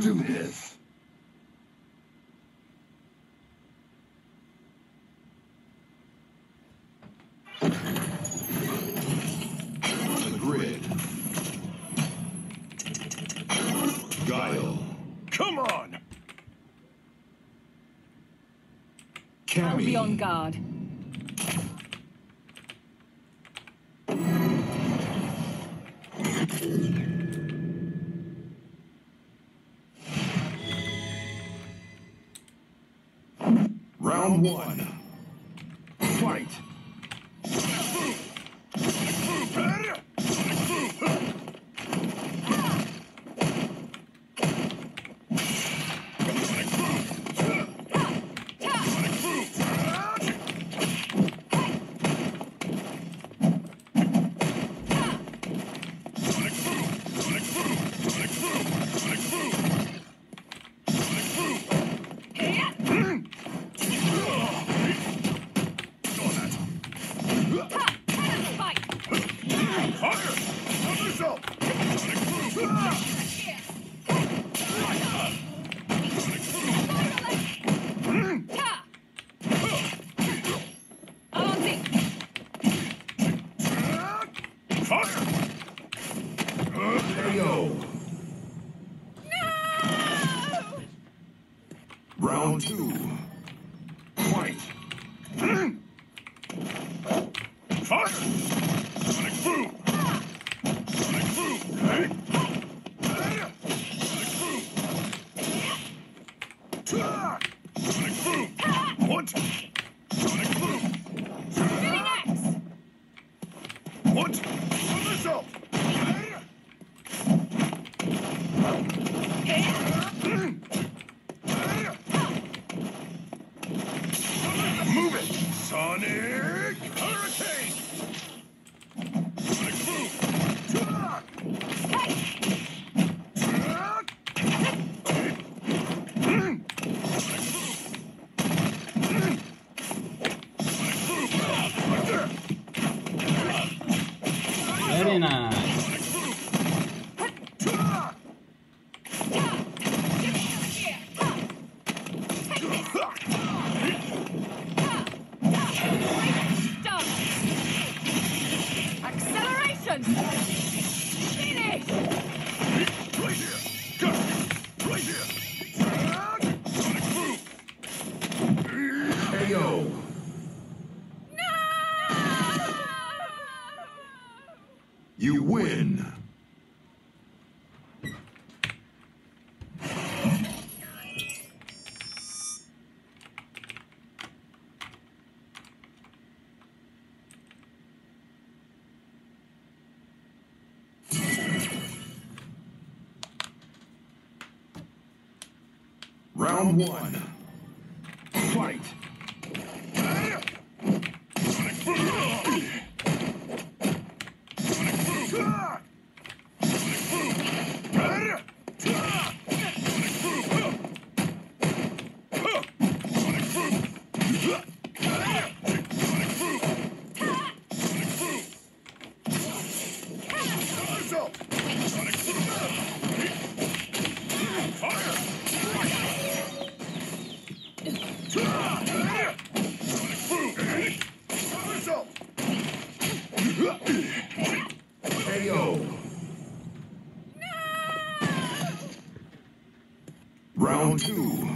do this. The grid. Guile. Come on! I'll be on guard. Round one. KO. Round two. Fight. What? Sonic Boom! Spinning X! What? Missile! Very You win. Round one. Fight. Sonic Boom! Sonic Round two.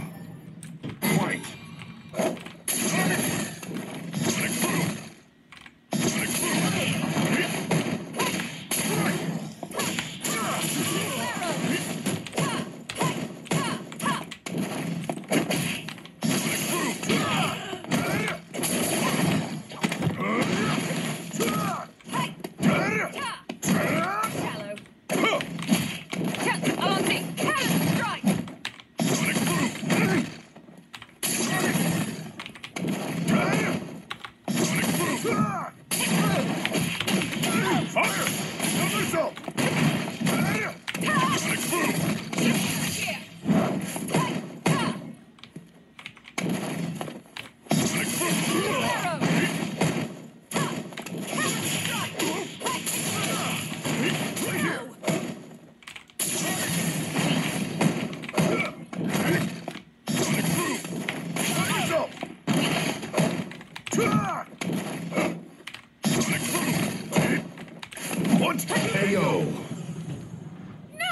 Ayo! No!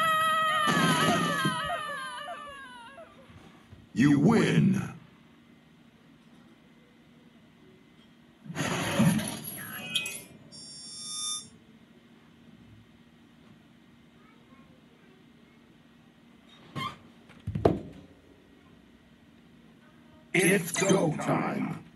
You win! It's go time.